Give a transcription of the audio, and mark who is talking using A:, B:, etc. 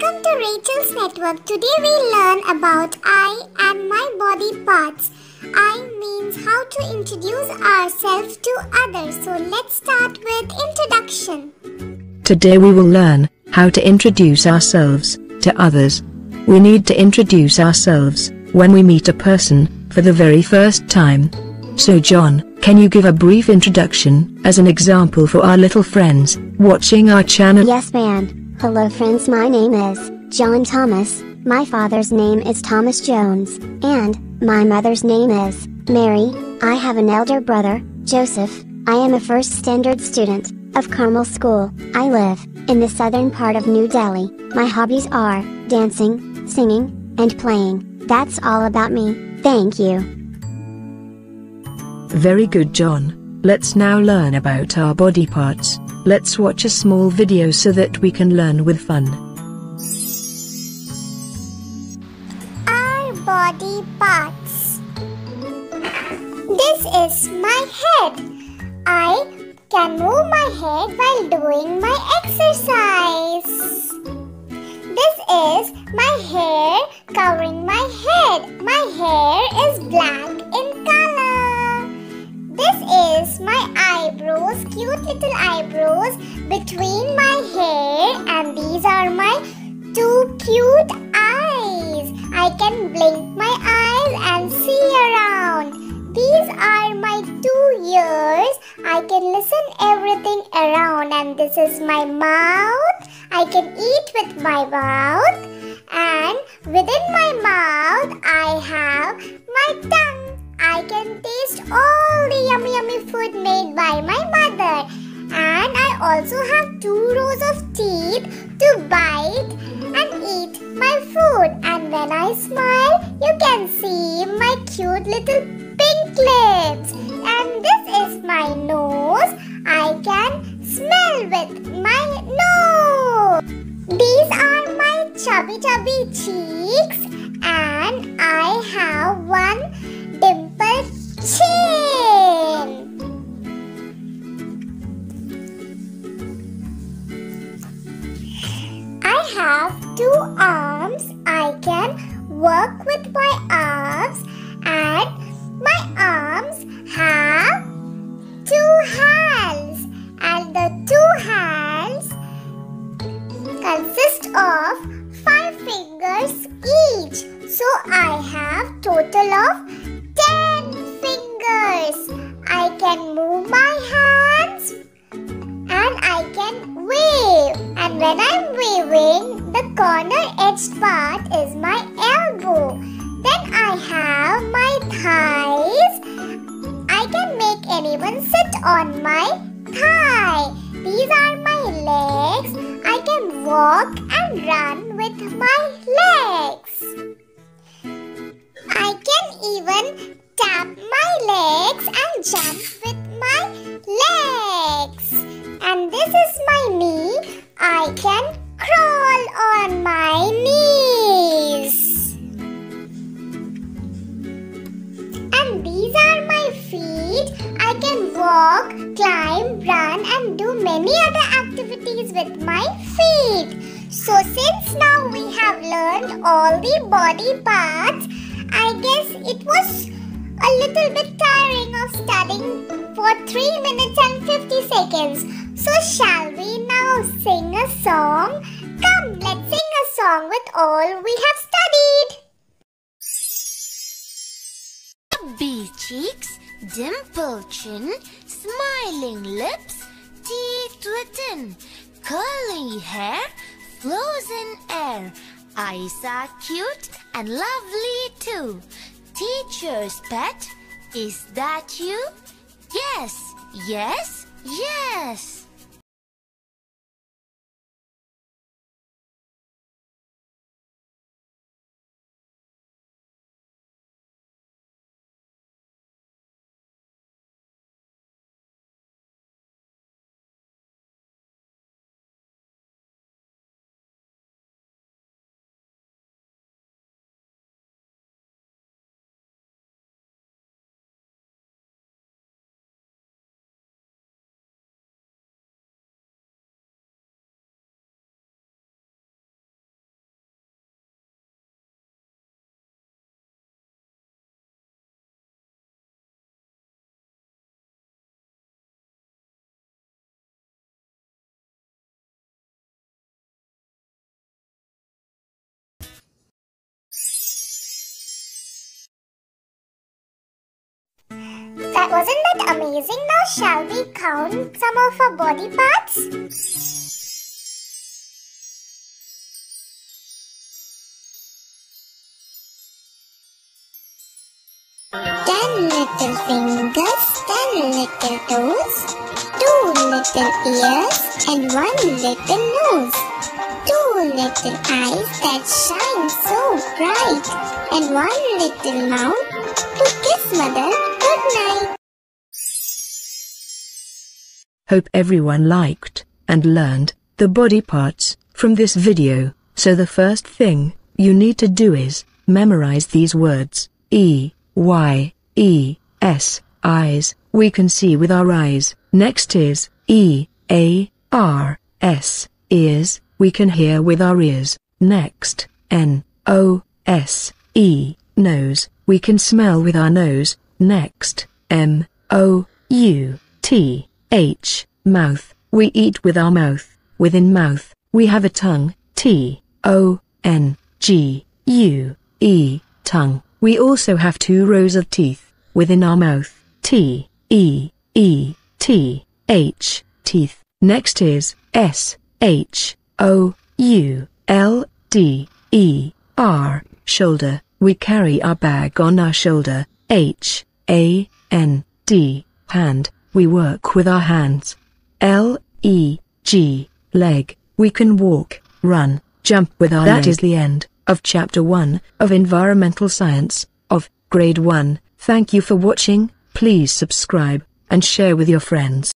A: Welcome to Rachel's Network. Today we learn about I and my body parts. I means how to introduce ourselves to others. So let's start with introduction.
B: Today we will learn how to introduce ourselves to others. We need to introduce ourselves when we meet a person for the very first time. So John, can you give a brief introduction as an example for our little friends watching our channel?
C: Yes, man. Hello, friends. My name is John Thomas. My father's name is Thomas Jones, and my mother's name is Mary. I have an elder brother, Joseph. I am a first standard student of Carmel School. I live in the southern part of New Delhi. My hobbies are dancing, singing, and playing. That's all about me. Thank you.
B: Very good, John. Let's now learn about our body parts. Let's watch a small video so that we can learn with fun.
A: Our body parts. This is my head. I can move my head while doing my exercise. This is my hair covering my head. My hair is black in color. Eyebrows, cute little eyebrows between my hair and these are my two cute eyes. I can blink my eyes and see around. These are my two ears. I can listen everything around and this is my mouth. I can eat with my mouth and within my mouth I have my tongue. I can taste all the yummy yummy food made by my mother. And I also have two rows of teeth to bite and eat my food. And when I smile, you can see my cute little pink lips. Corner edged part is my elbow. Then I have my thighs. I can make anyone sit on my thigh. These are my legs. I can walk and run with my legs. I can even tap my legs and jump with my legs. And this is my knee. Many other activities with my feet. So, since now we have learned all the body parts, I guess it was a little bit tiring of studying for 3 minutes and 50 seconds. So, shall we now sing a song? Come, let's sing a song with all we have studied.
D: Chubby cheeks, dimpled chin, smiling lips, teeth within, curly hair, in air. Eyes are cute and lovely too. Teacher's pet, is that you? Yes, yes, yes.
A: Wasn't that amazing? Now shall we count some of our body parts? Ten little fingers, ten little toes, two little ears, and one little nose. Two little eyes that shine so bright, and one little mouth to kiss mother
B: Hope everyone liked and learned the body parts from this video. So the first thing you need to do is memorize these words. E, Y, E, S, eyes, we can see with our eyes. Next is E, A, R, S, ears, we can hear with our ears. Next, N, O, S, E, nose, we can smell with our nose. Next, M, O, U, T, H, mouth, we eat with our mouth. Within mouth, we have a tongue. T, O, N, G, U, E, tongue. We also have two rows of teeth within our mouth. T, E, E, T, H, teeth. Next is S, H, O, U, L, D, E, R, shoulder. We carry our bag on our shoulder. H, A, N, D, hand. We work with our hands. L, E, G, leg. We can walk, run, jump with our That
E: leg.
B: is the end of chapter 1 of environmental science of grade 1. Thank you for watching. Please subscribe and share with your friends.